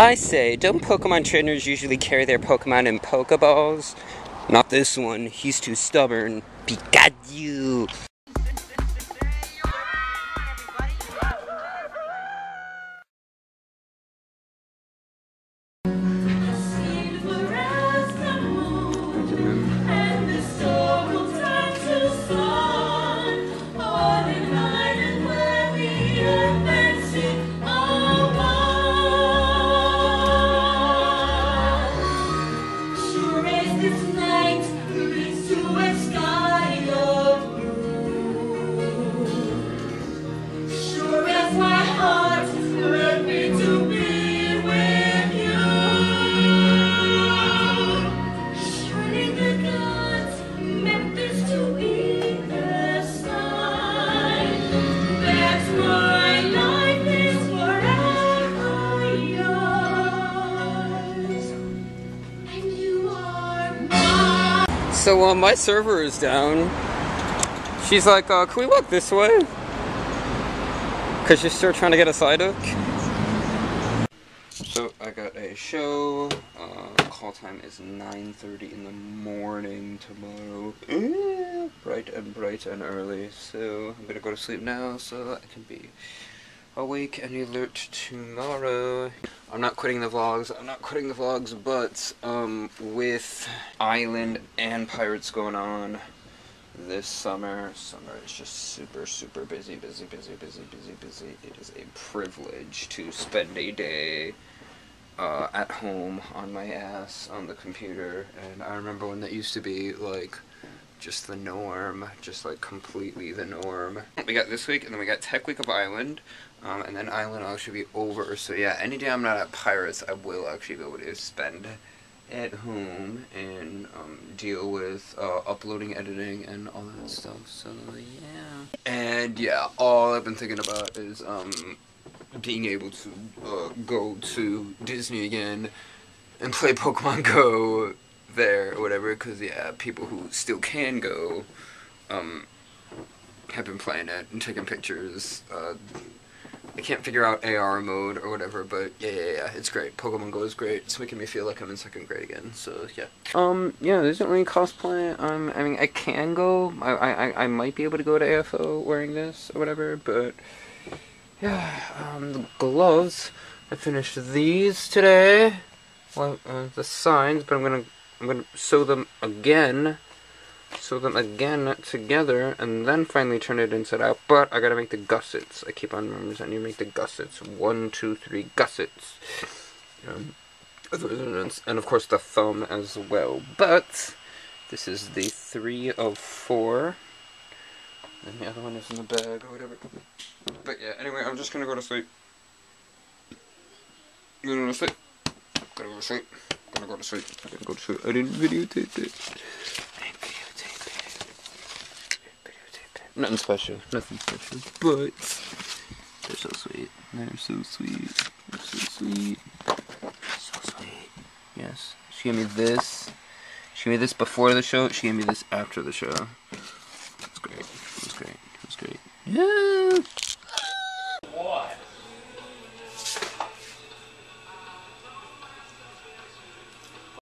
I say, don't Pokemon trainers usually carry their Pokemon in Pokeballs? Not this one, he's too stubborn. Pikachu! So uh, my server is down. She's like, uh, can we walk this way? Cause she's still trying to get a side Psyduck. So I got a show. Uh, call time is 9:30 in the morning tomorrow. bright and bright and early. So I'm gonna go to sleep now so I can be awake and alert tomorrow. I'm not quitting the vlogs, I'm not quitting the vlogs, but um, with Island and Pirates going on this summer, summer is just super, super busy, busy, busy, busy, busy, busy. It is a privilege to spend a day uh, at home on my ass on the computer, and I remember when that used to be like just the norm, just like completely the norm. We got this week, and then we got Tech Week of Island, um, and then Island will actually be over. So yeah, any day I'm not at Pirates, I will actually be able to spend at home and um, deal with uh, uploading, editing, and all that stuff. So yeah. And yeah, all I've been thinking about is um, being able to uh, go to Disney again and play Pokemon Go there or whatever. Because yeah, people who still can go um, have been playing it and taking pictures. Uh, I can't figure out AR mode or whatever, but yeah, yeah, yeah, it's great. Pokemon Go is great. It's making me feel like I'm in second grade again. So yeah. Um, yeah, there's not really cosplay. Um, I mean, I can go. I, I, I might be able to go to AFO wearing this or whatever, but yeah. Um, the gloves. I finished these today. Well, uh, the signs, but I'm gonna I'm gonna sew them again sew them again together and then finally turn it inside out. But I gotta make the gussets. I keep on remembering I need to make the gussets. One two three gussets. Um, and of course the thumb as well. But this is the three of four. And the other one is in the bag or whatever. But yeah anyway I'm just gonna go to sleep. You're gonna go to sleep? Gonna go to sleep gonna go to sleep I'm gonna go to sleep I didn't videotape it Nothing special. Nothing special. But they're so sweet. They're so sweet. They're so sweet. So sweet. Yes. She gave me this. She gave me this before the show. She gave me this after the show. It's great. It's great. It's great. Yeah.